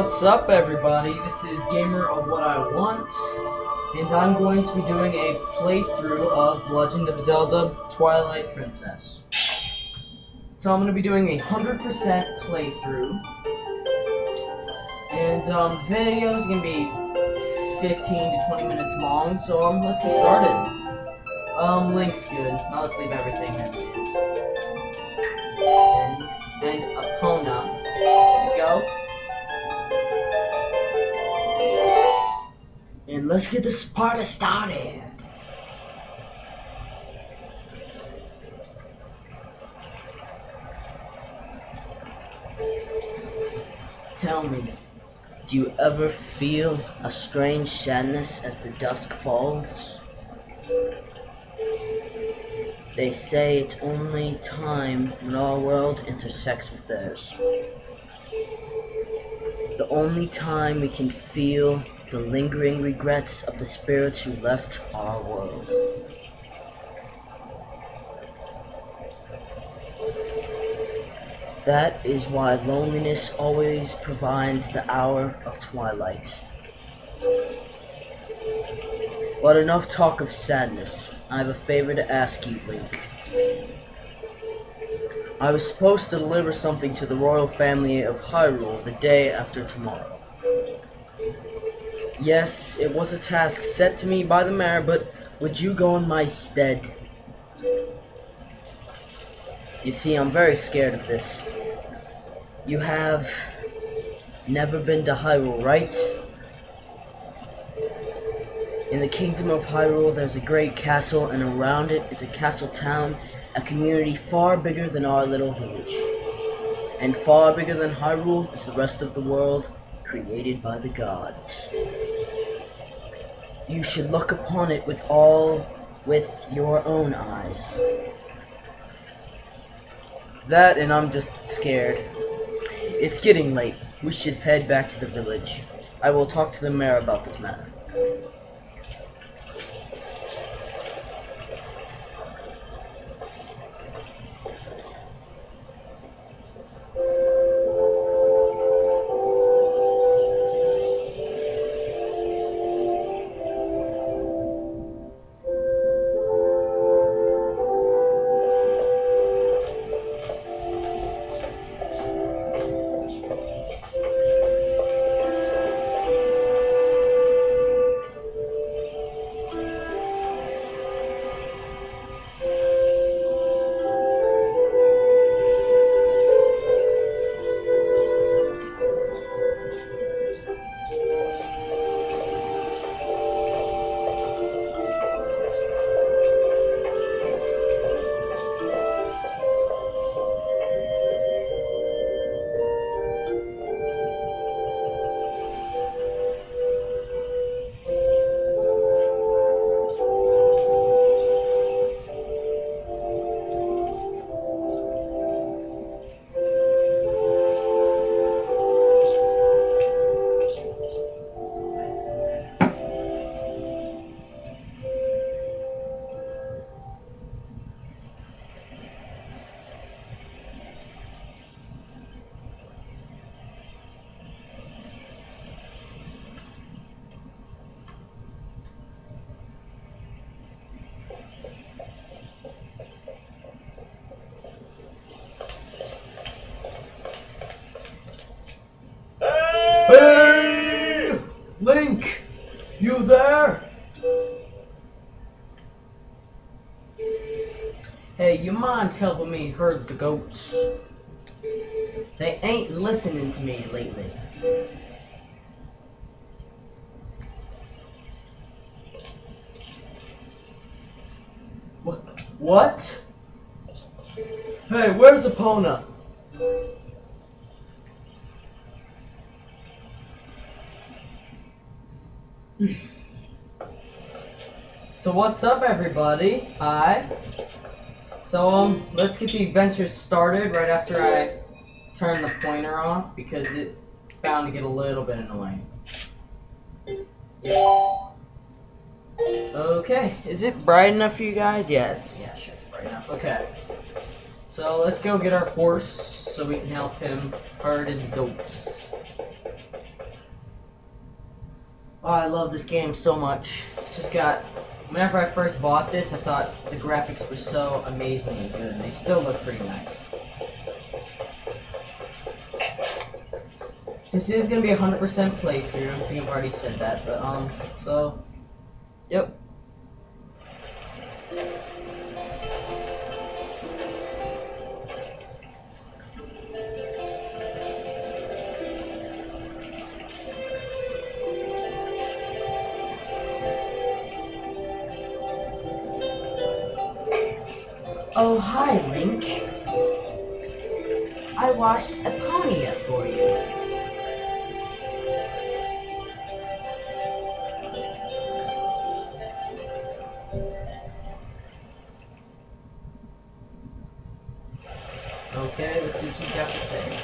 What's up everybody? This is Gamer of What I Want, and I'm going to be doing a playthrough of Legend of Zelda Twilight Princess. So I'm going to be doing a 100% playthrough, and um, video is going to be 15 to 20 minutes long, so um, let's get started. Um, link's good. I'll just leave everything as it is. And, and Epona. There we go. And let's get this party started. Tell me, do you ever feel a strange sadness as the dusk falls? They say it's only time when our world intersects with theirs. The only time we can feel the lingering regrets of the spirits who left our world. That is why loneliness always provides the hour of twilight. But enough talk of sadness. I have a favor to ask you, Link. I was supposed to deliver something to the royal family of Hyrule the day after tomorrow. Yes, it was a task set to me by the mayor, but would you go in my stead? You see, I'm very scared of this. You have never been to Hyrule, right? In the kingdom of Hyrule, there's a great castle, and around it is a castle town, a community far bigger than our little village. And far bigger than Hyrule is the rest of the world, created by the gods. You should look upon it with all with your own eyes. That and I'm just scared. It's getting late. We should head back to the village. I will talk to the mayor about this matter. Hey, you mind helping me herd the goats? They ain't listening to me lately. What? What? Hey, where's Epona? So what's up everybody? Hi. So um let's get the adventure started right after I turn the pointer off because it's bound to get a little bit annoying. Okay, is it bright enough for you guys? Yeah, yeah, sure, it's bright enough. Okay. So let's go get our horse so we can help him herd his goats. Oh, I love this game so much. It's just got. Whenever I first bought this, I thought the graphics were so amazingly good, and they still look pretty nice. This is gonna be a hundred percent playthrough. I think I've already said that, but um, so, yep. Oh, hi, Link. I washed Epona for you. Okay, let's see what she's got to say.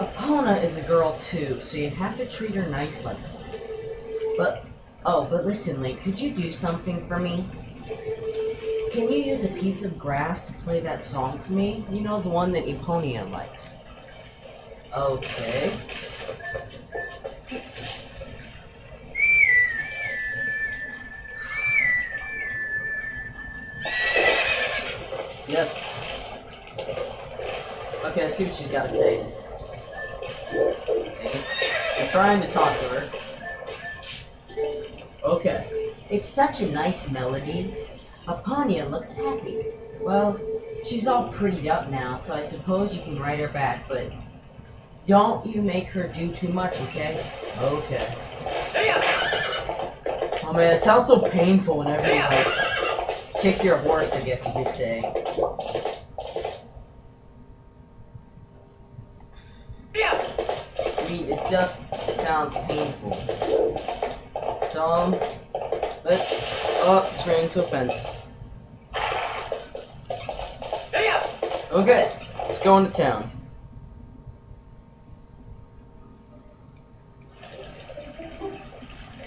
Epona is a girl too, so you have to treat her nice like that. But, oh, but listen, Link, could you do something for me? Can you use a piece of grass to play that song for me? You know, the one that Epona likes. Okay. Yes. Okay, let's see what she's got to say. Okay. I'm trying to talk to her. Okay. It's such a nice melody. Epona looks happy. Well, she's all prettied up now, so I suppose you can write her back, but don't you make her do too much, okay? Okay. Oh man, it sounds so painful whenever you like kick your horse, I guess you could say. I mean, it just sounds painful. So, let's, oh, just to a fence. Okay, let's go into town.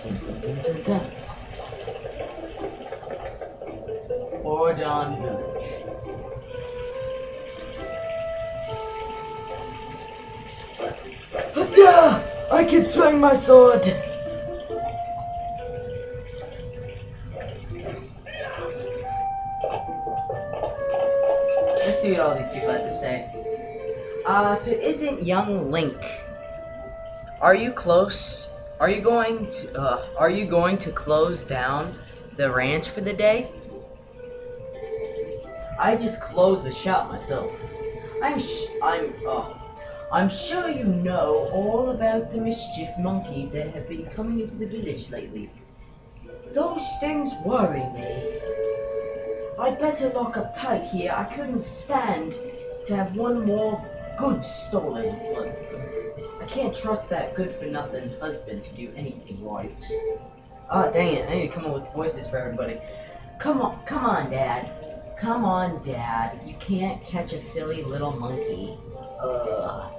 Dun, dun, dun, dun, dun. Ordon Village. I can swing my sword! Young Link, are you close? Are you going to, uh, are you going to close down the ranch for the day? I just closed the shop myself. I'm I'm, uh, I'm sure you know all about the mischief monkeys that have been coming into the village lately. Those things worry me. I'd better lock up tight here. I couldn't stand to have one more goods stolen. Look, I can't trust that good-for-nothing husband to do anything right. Ah, dang it! I need to come up with voices for everybody. Come on, come on, Dad. Come on, Dad. You can't catch a silly little monkey. Uh.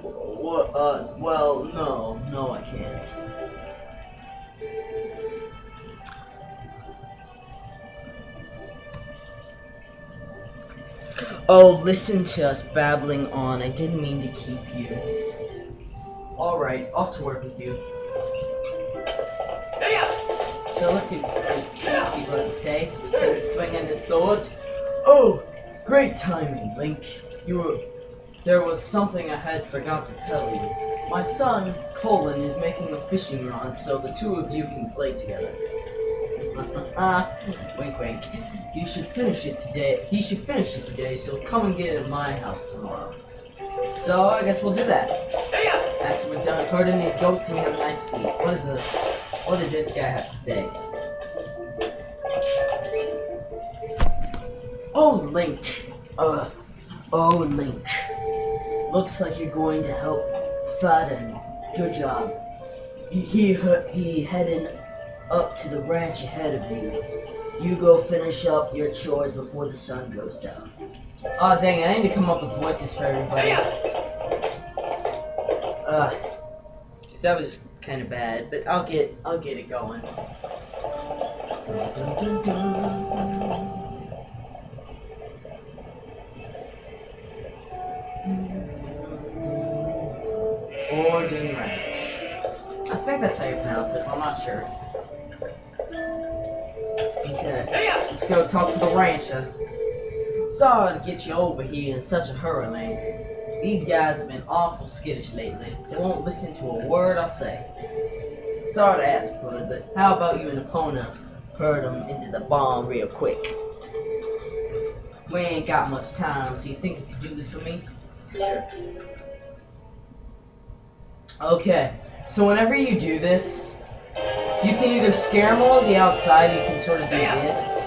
What? Uh. Well, no, no, I can't. Oh, listen to us babbling on. I didn't mean to keep you. Alright, off to work with you. So let's see what these people have to say. Lieutenant swinging his sword. Oh, great timing, Link. You were. There was something I had forgot to tell you. My son, Colin, is making a fishing rod so the two of you can play together. Wink, wink. You should finish it today. He should finish it today, so come and get it at my house tomorrow. So I guess we'll do that. After we're done herding these goats we have a nice sleep. What is the what does this guy have to say? Oh Link. Uh oh Link. Looks like you're going to help Fado. Good job. He he, he heading up to the ranch ahead of you. You go finish up your chores before the sun goes down. Oh dang it, I need to come up with voices for everybody. Uh, that was kind of bad, but I'll get I'll get it going. Dun, dun, dun. Bardeen Ranch. I think that's how you pronounce it, I'm not sure. Okay, let's go talk to the rancher. Sorry to get you over here in such a hurry, man. These guys have been awful skittish lately. They won't listen to a word I say. Sorry to ask, brother, but how about you and the Epona herd them into the barn real quick? We ain't got much time, so you think you could do this for me? Sure. Okay, so whenever you do this, you can either scare them all on the outside, you can sort of do this,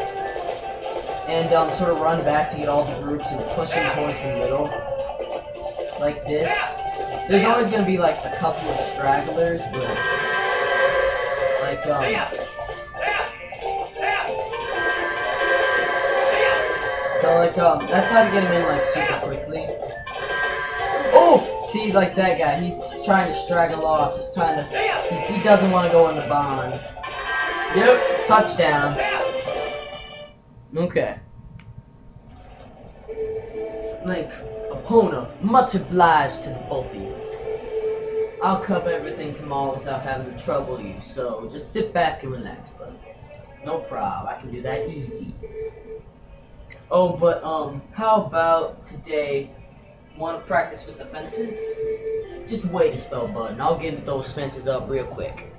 and um, sort of run back to get all the groups and push them towards the middle, like this. There's always going to be like a couple of stragglers, but like um, So like um, that's how to get him in like super quickly. Oh, see like that guy, he's trying to straggle off. He's trying to, he doesn't want to go in the bond. Yep, touchdown. Okay. Link, Epona, much obliged to the both of you. I'll cover everything tomorrow without having to trouble you, so just sit back and relax, bud. No problem, I can do that easy. Oh, but um, how about today? Want to practice with the fences? Just wait a spell, bud, and I'll get those fences up real quick.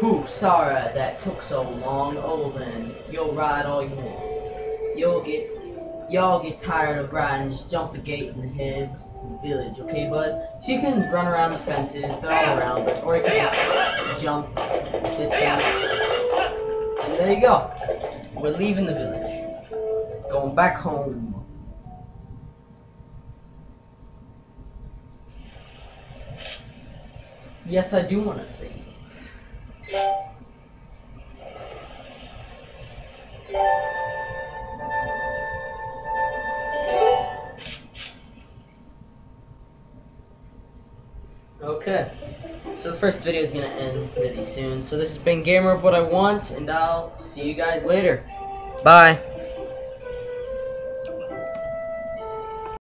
Whew, sorry that took so long. Oh, you'll ride all you want. You'll get, y'all get tired of riding. Just jump the gate and head the village, okay, bud? So you can run around the fences. They're all around it, or you can just jump this fence. And there you go. We're leaving the village. Going back home. Yes, I do want to see. Okay. So the first video is going to end really soon. So this has been Gamer of What I Want, and I'll see you guys later. Bye.